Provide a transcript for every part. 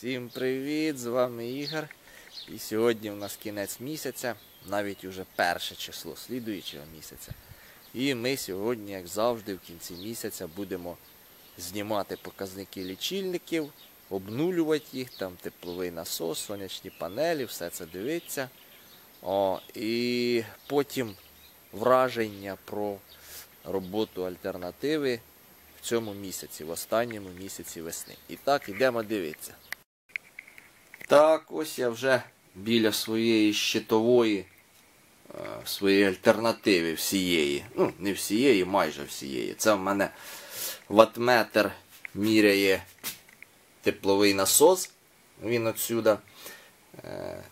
Всім привіт! З вами Ігор. І сьогодні у нас кінець місяця, навіть уже перше число слідуючого місяця. І ми сьогодні, як завжди, в кінці місяця будемо знімати показники лічильників, обнулювати їх, там тепловий насос, сонячні панелі, все це дивиться. О, і потім враження про роботу альтернативи в цьому місяці, в останньому місяці весни. І так, йдемо дивитися. Так, ось я вже біля своєї щитової, е, своєї альтернативи всієї. Ну, не всієї, майже всієї. Це в мене ватметр міряє тепловий насос. Він отсюда е,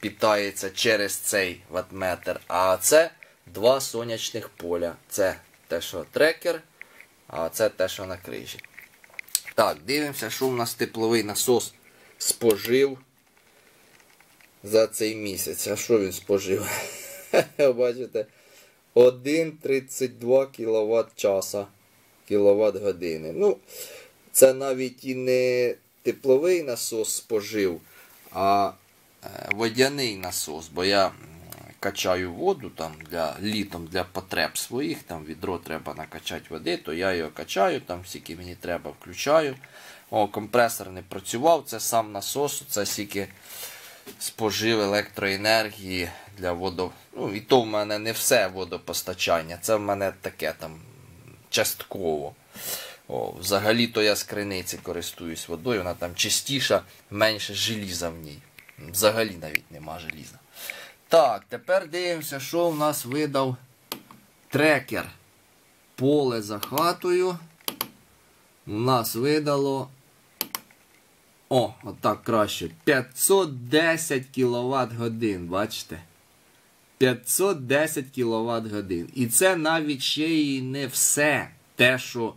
питається через цей ватметр. А це два сонячних поля. Це те, що трекер, а це те, що на крижі. Так, дивимося, що у нас тепловий насос спожив за цей місяць. А що він спожив? Бачите? 1,32 кВт часа. Кіловат години. Ну, це навіть і не тепловий насос спожив, а е, водяний насос, бо я качаю воду там для літом для потреб своїх, там відро треба накачати води, то я його качаю, там скільки мені треба, включаю. О, компресор не працював, це сам насос, це скільки спожив електроенергії для водо. Ну, і то в мене не все водопостачання, це в мене таке там частково. О, Взагалі-то я з криниці користуюсь водою, вона там чистіша, менше желіза в ній. Взагалі навіть нема желіза. Так, тепер дивимося, що в нас видав трекер. Поле за хатою. У нас видало. О, отак краще. 510 кВт годин, бачите? 510 кВт годин. І це навіть ще і не все те, що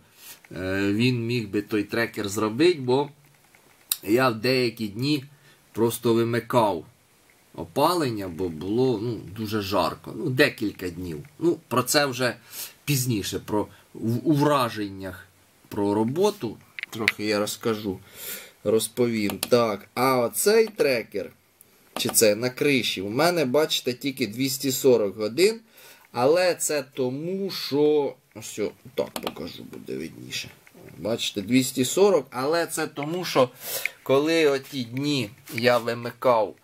е, він міг би той трекер зробити, бо я в деякі дні просто вимикав опалення, бо було ну, дуже жарко. Ну, декілька днів. Ну, Про це вже пізніше, про, у враженнях про роботу. Трохи я розкажу, розповім. Так, а оцей трекер, чи це на криші, у мене, бачите, тільки 240 годин. Але це тому, що. Ось, так покажу, буде видніше. Бачите, 240, але це тому, що коли оті дні я вимикав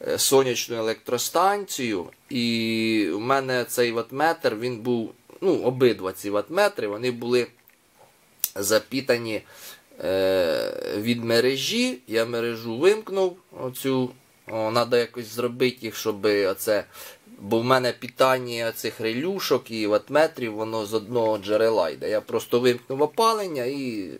е, сонячну електростанцію, і у мене цей ватметр, він був, ну, обидва ці ватметри, вони були запітані від мережі. Я мережу вимкнув. оцю, о, Треба якось зробити їх, щоб оце. Бо в мене питання цих релюшок і ватметрів, воно з одного джерела йде. Я просто вимкнув опалення і,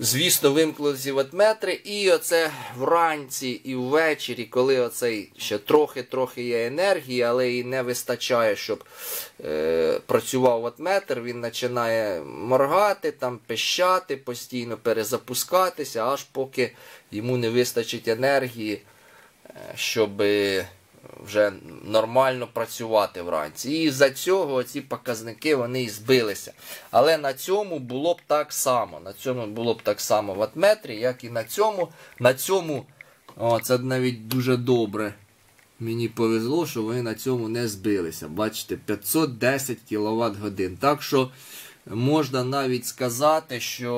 звісно, вимкнули ці ватметри. І оце вранці і ввечері, коли оцей ще трохи-трохи є енергії, але і не вистачає, щоб е, працював ватметр, він починає моргати, там, пищати, постійно перезапускатися, аж поки йому не вистачить енергії, е, щоб вже нормально працювати вранці. І за цього ці показники вони і збилися. Але на цьому було б так само. На цьому було б так само в атметрі, як і на цьому. На цьому, о, це навіть дуже добре. Мені повезло, що вони на цьому не збилися. Бачите, 510 кВт годин. Так що можна навіть сказати, що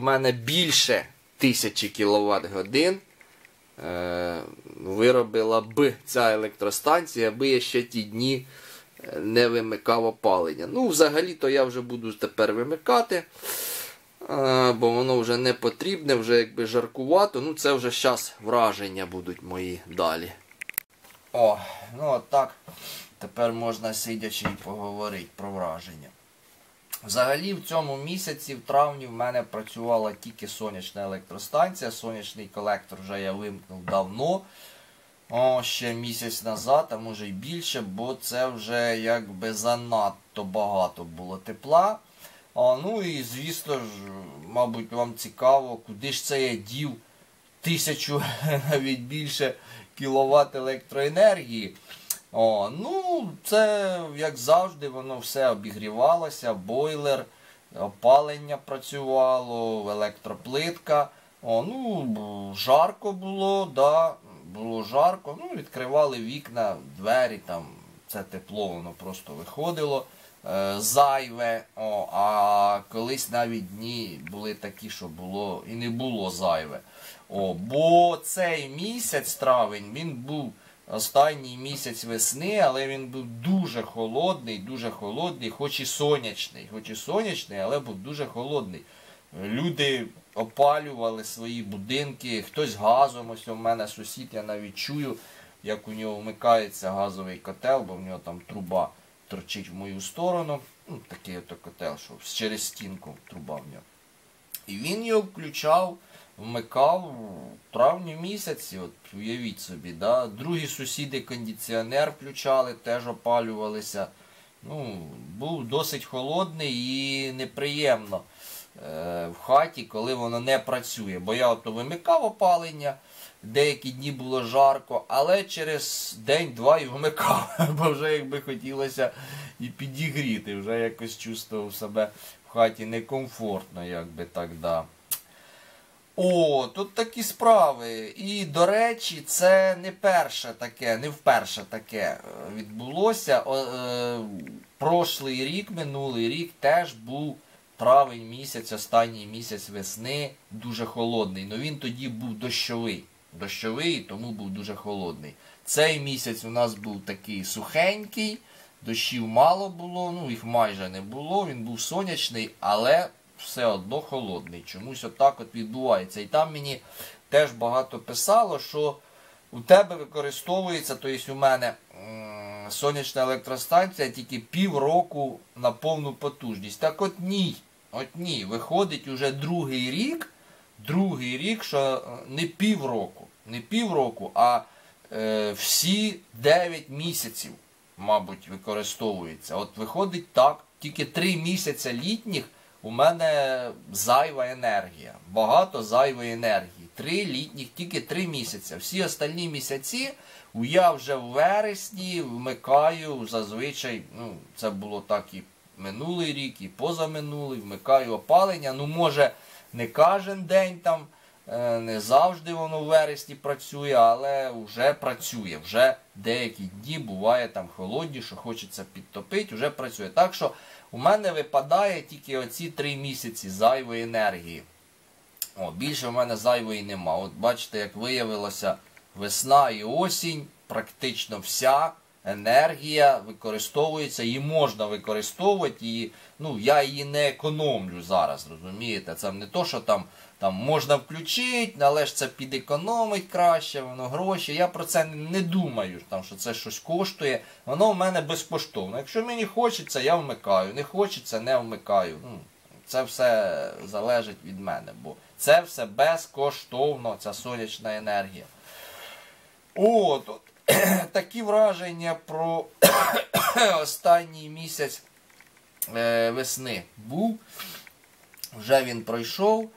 в мене більше 1000 кВт годин виробила б ця електростанція, аби я ще ті дні е, не вимикав опалення. Ну, взагалі-то я вже буду тепер вимикати, е, бо воно вже не потрібне, вже якби жаркувато. Ну, це вже зараз враження будуть мої далі. О, ну от так. Тепер можна сидячи і поговорити про враження. Взагалі в цьому місяці, в травні, в мене працювала тільки сонячна електростанція. Сонячний колектор вже я вимкнув давно. О, ще місяць назад, а може й більше, бо це вже якби занадто багато було тепла. О, ну і звісно ж, мабуть, вам цікаво, куди ж це я дів тисячу навіть більше кіловат електроенергії. О, Ну, це, як завжди, воно все обігрівалося, бойлер, опалення працювало, електроплитка. О, ну, жарко було, да, було жарко. Ну, відкривали вікна, двері, там, це тепло, воно просто виходило. Е, зайве. О, а колись навіть дні були такі, що було і не було зайве. О, бо цей місяць, травень, він був останній місяць весни, але він був дуже холодний, дуже холодний, хоч і сонячний, хоч і сонячний, але був дуже холодний. Люди опалювали свої будинки, хтось газом. Ось у мене сусід, я навіть чую, як у нього вмикається газовий котел, бо в нього там труба торчить в мою сторону. Ну, такий ото котел, що через стінку труба в нього. І він його включав, вмикав в травні місяці, от уявіть собі, да? другі сусіди кондиціонер включали, теж опалювалися. Ну, був досить холодний і неприємно е, в хаті, коли воно не працює. Бо я ото вимикав опалення, деякі дні було жарко, але через день-два і вмикав, бо вже якби хотілося і підігріти, вже якось чувствував себе в хаті некомфортно, якби так да. О, тут такі справи. І, до речі, це не перше таке, не вперше таке е, відбулося. О, е, прошлий рік, минулий рік теж був травень місяць, останній місяць весни, дуже холодний. Ну він тоді був дощовий. Дощовий, тому був дуже холодний. Цей місяць у нас був такий сухенький, дощів мало було, ну їх майже не було, він був сонячний, але все одно холодний. Чомусь отак от відбувається. І там мені теж багато писало, що у тебе використовується, тобто у мене сонячна електростанція тільки півроку на повну потужність. Так от ні. От ні. Виходить уже другий рік, другий рік, що е, не півроку, не півроку, а е, всі 9 місяців, мабуть, використовується. От виходить так, тільки 3 місяці літніх у мене зайва енергія. Багато зайвої енергії. Три літніх, тільки три місяці. Всі остальні місяці я вже в вересні вмикаю зазвичай, ну, це було так і минулий рік, і позаминулий, вмикаю опалення. Ну, може, не кожен день там, е, не завжди воно в вересні працює, але вже працює. Вже деякі дні буває там холодні, що хочеться підтопити, вже працює. Так що у мене випадає тільки оці три місяці зайвої енергії. О, Більше в мене зайвої нема. От бачите, як виявилося, весна і осінь, практично вся енергія використовується, її можна використовувати, і ну, я її не економлю зараз, розумієте? Це не то, що там там можна включити, але ж це підекономить краще, воно гроші. Я про це не думаю, там, що це щось коштує. Воно в мене безкоштовно. Якщо мені хочеться, я вмикаю. Не хочеться, не вмикаю. Ну, Це все залежить від мене, бо це все безкоштовно, ця сонячна енергія. О, тут такі враження про останній місяць е, весни був. Вже він пройшов.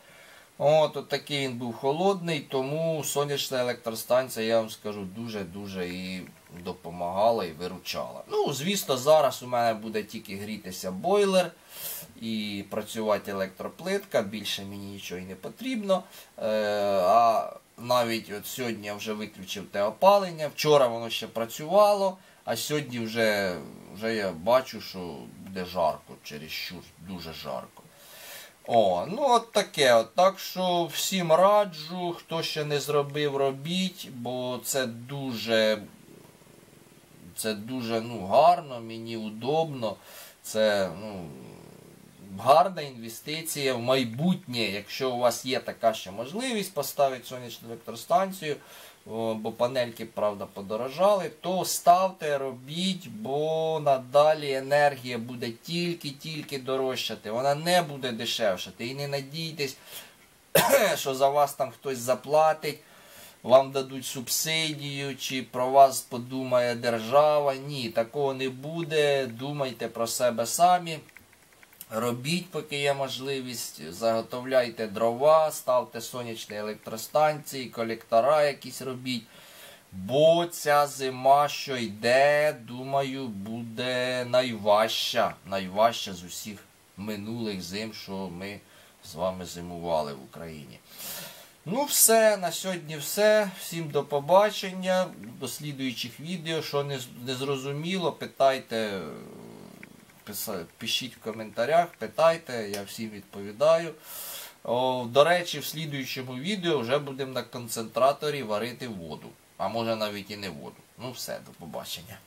От, от такий він був холодний, тому сонячна електростанція, я вам скажу, дуже-дуже і допомагала і виручала. Ну, звісно, зараз у мене буде тільки грітися бойлер і працювати електроплитка, більше мені нічого і не потрібно. Е, а навіть от сьогодні я вже виключив те опалення. Вчора воно ще працювало, а сьогодні вже, вже я бачу, що буде жарко, через щур, дуже жарко. О, ну от таке. от. Так що всім раджу, хто ще не зробив, робіть, бо це дуже це дуже ну, гарно, мені удобно. Це ну, гарна інвестиція в майбутнє, якщо у вас є така ще можливість поставити сонячну електростанцію, бо панельки, правда, подорожали, то ставте, робіть, бо надалі енергія буде тільки-тільки дорожчати. Вона не буде дешевшати. І не надійтесь, що за вас там хтось заплатить. Вам дадуть субсидію, чи про вас подумає держава. Ні, такого не буде. Думайте про себе самі. Робіть, поки є можливість, заготовляйте дрова, ставте сонячні електростанції, колектора якісь робіть. Бо ця зима, що йде, думаю, буде найважча. Найважча з усіх минулих зим, що ми з вами зимували в Україні. Ну, все, на сьогодні все. Всім до побачення. До слідуючих відео. Що не, зрозуміло, питайте, пишіть в коментарях, питайте, я всім відповідаю. До речі, в слідуючому відео вже будемо на концентраторі варити воду. А може навіть і не воду. Ну все, до побачення.